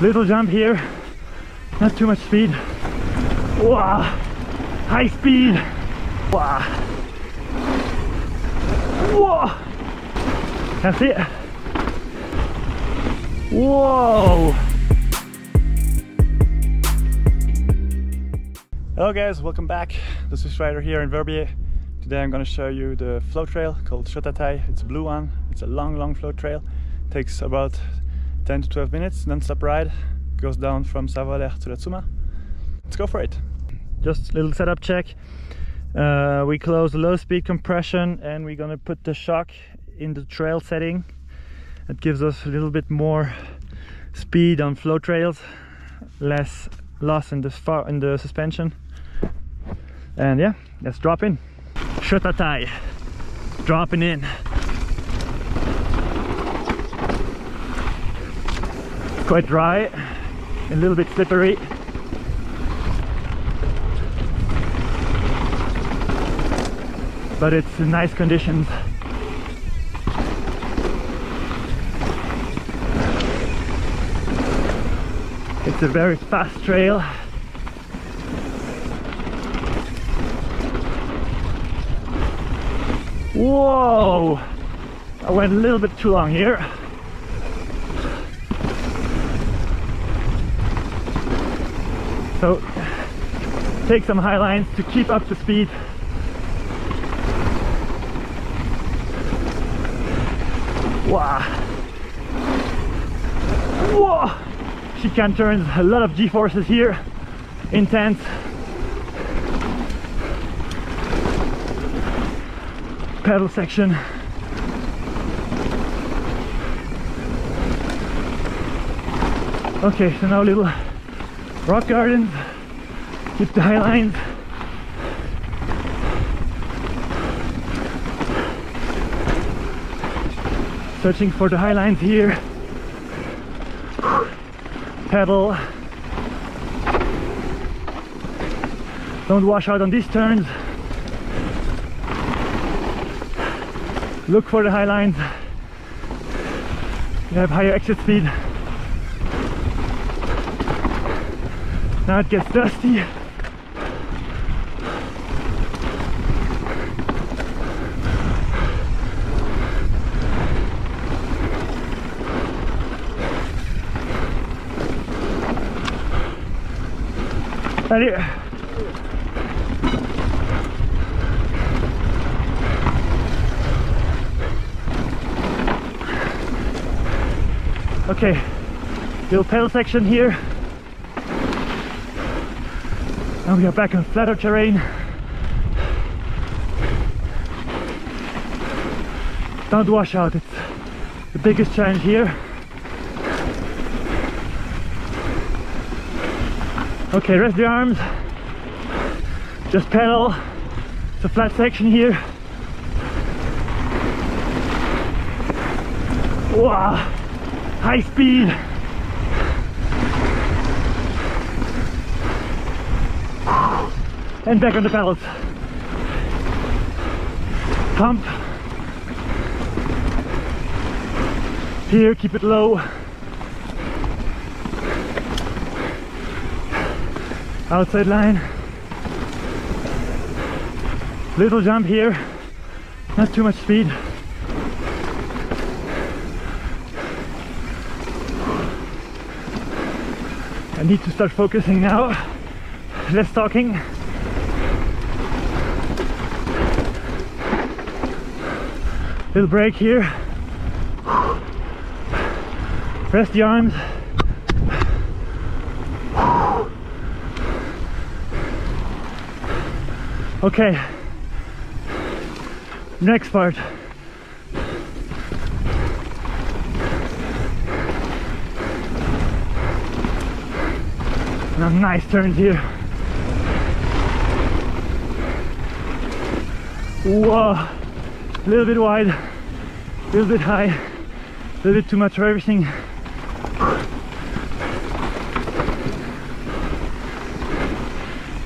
Little jump here, not too much speed. Wow, high speed. Wow. Whoa. That's it. Whoa. Hello guys, welcome back. This is Rider here in Verbier. Today I'm going to show you the flow trail called Chôtatai. It's a blue one. It's a long, long flow trail. takes about 10 to 12 minutes, non-stop ride. Goes down from Savoleyres to La Tzoumaz. Let's go for it. Just a little setup check. Uh, we close the low speed compression and we're gonna put the shock in the trail setting. It gives us a little bit more speed on flow trails, less loss in the, far in the suspension. And yeah, let's drop in. Chôtatai, dropping in. Quite dry, a little bit slippery. But it's nice conditions. It's a very fast trail. Whoa! I went a little bit too long here. So take some high lines to keep up the speed. Wow. Whoa! Chicane turns, a lot of G-forces here. Intense. Pedal section. Okay, so now a little rock gardens, with the high lines. Searching for the high lines here. Pedal. Don't wash out on these turns. Look for the high lines. You have higher exit speed. Now it gets dusty. Allez Okay, little pedal section here. And we are back on flatter terrain. Don't wash out, it's the biggest challenge here. Okay, rest the arms. Just pedal. It's a flat section here. Wow, high speed. And back on the pedals. Pump. Here, keep it low. Outside line. Little jump here, not too much speed. I need to start focusing now. Less talking. Little break here. Rest the arms. Okay. Next part. Nice turns here. Whoa a little bit wide, a little bit high, a little bit too much for everything.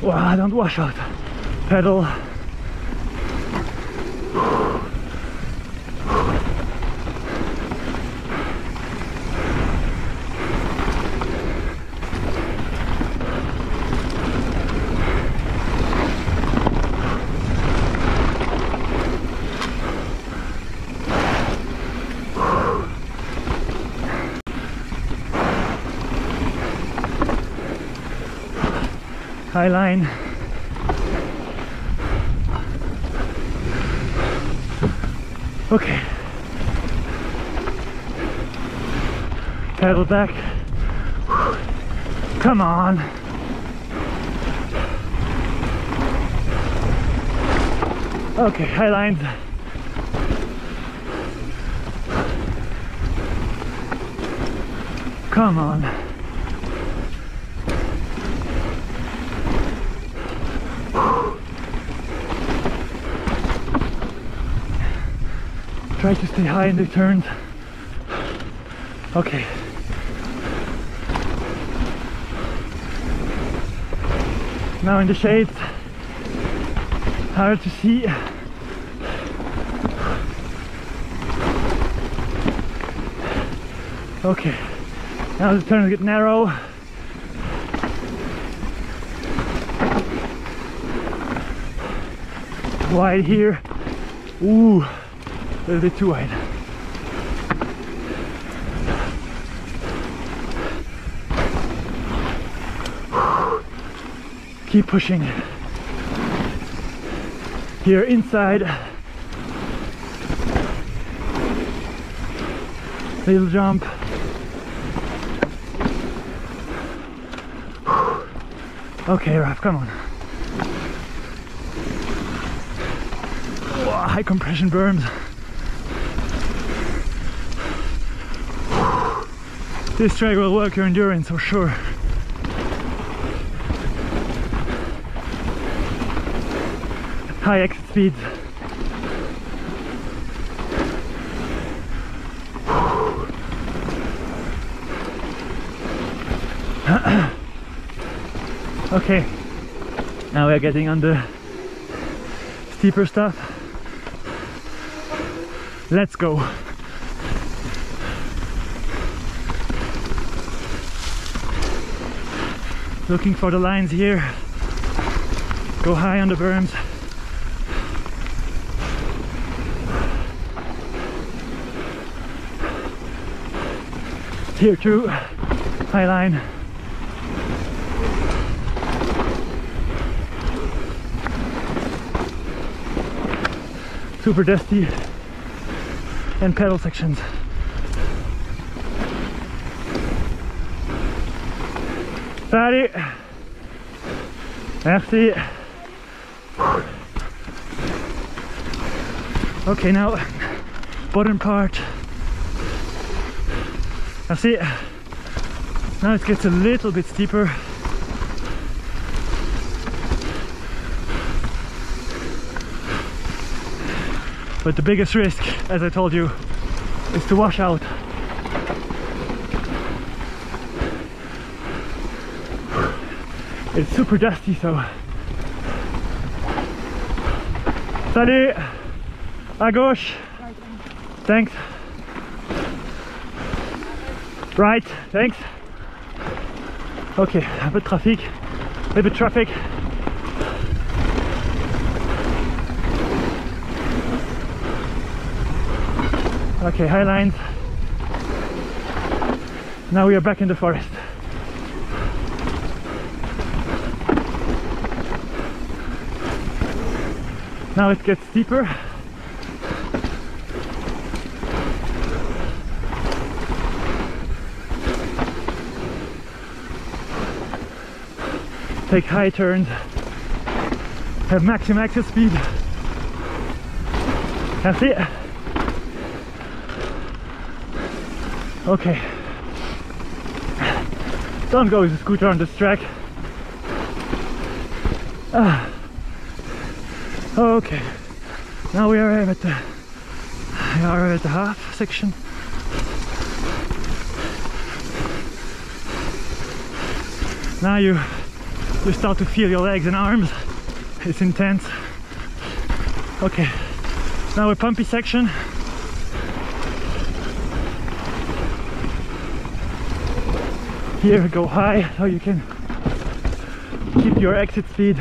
Wow, don't wash out. Pedal. High line. Okay. Pedal back. Come on. Okay, high lines. Come on. Try to stay high in the turns. Okay. Now in the shades, hard to see. Okay, now the turns get narrow. Wide here. Ooh, a little bit too wide. Keep pushing. Here inside. Little jump. Okay, Raf, come on. Whoa, high compression berms. This track will work your endurance for sure. High exit speeds. okay, now we're getting on the steeper stuff. Let's go. Looking for the lines here. Go high on the berms. Here too, high line. Super dusty and pedal sections. Salut Merci. Okay now bottom part. Merci. Now it gets a little bit steeper. But the biggest risk, as I told you, is to wash out. It's super dusty, so. Salut! À gauche! Thanks. Right, thanks. Okay, peu de trafic, a bit traffic. Okay, high lines. Now we are back in the forest. Now it gets steeper. Take high turns. Have maximum exit speed. That's it. Okay. Don't go with the scooter on this track. Ah. Okay. Now we arrive at the we are at the half section. Now you you start to feel your legs and arms. It's intense. Okay. Now a pumpy section. here go high so you can keep your exit speed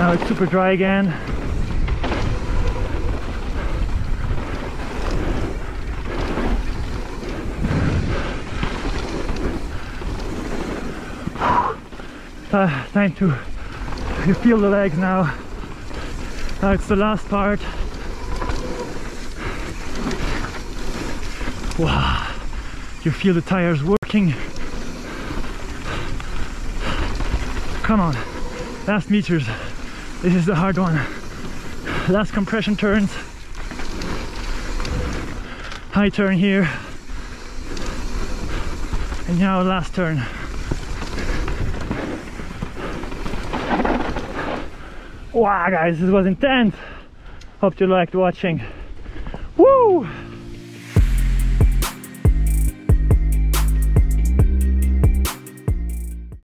Now it's super dry again. Uh, time to you feel the legs now. Now it's the last part. Wow you feel the tires working. Come on last meters this is the hard one. Last compression turns. High turn here. And now last turn. Wow guys this was intense. Hope you liked watching. Woo